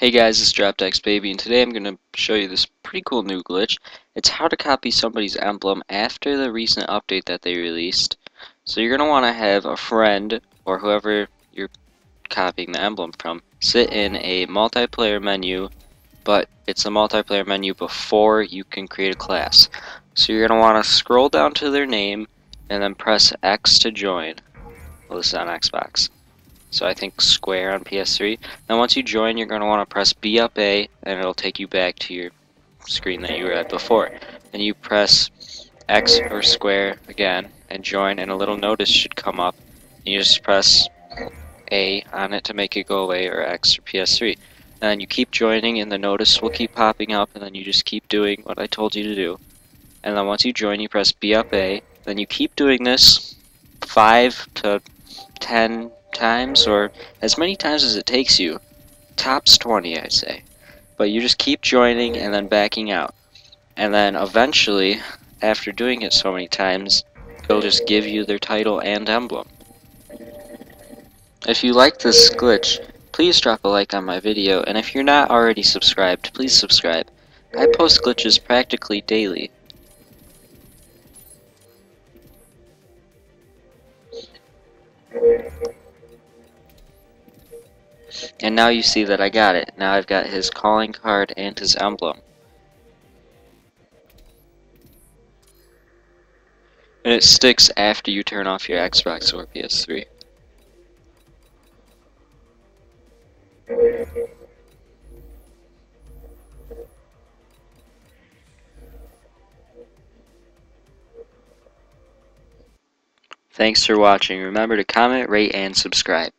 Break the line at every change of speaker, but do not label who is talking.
Hey guys, it's DROPPEDxBABY, and today I'm going to show you this pretty cool new glitch. It's how to copy somebody's emblem after the recent update that they released. So you're going to want to have a friend, or whoever you're copying the emblem from, sit in a multiplayer menu, but it's a multiplayer menu before you can create a class. So you're going to want to scroll down to their name, and then press X to join. Well, this is on Xbox so I think square on PS3. Now once you join, you're going to want to press B up A, and it'll take you back to your screen that you were at before. And you press X or square again, and join, and a little notice should come up. You just press A on it to make it go away, or X or PS3. And you keep joining, and the notice will keep popping up, and then you just keep doing what I told you to do. And then once you join, you press B up A, then you keep doing this 5 to 10 times or as many times as it takes you. Tops 20, I'd say. But you just keep joining and then backing out. And then eventually, after doing it so many times, they'll just give you their title and emblem. If you like this glitch, please drop a like on my video, and if you're not already subscribed, please subscribe. I post glitches practically daily. And now you see that I got it. Now I've got his calling card and his emblem. And it sticks after you turn off your Xbox or PS3. Thanks for watching. Remember to comment, rate, and subscribe.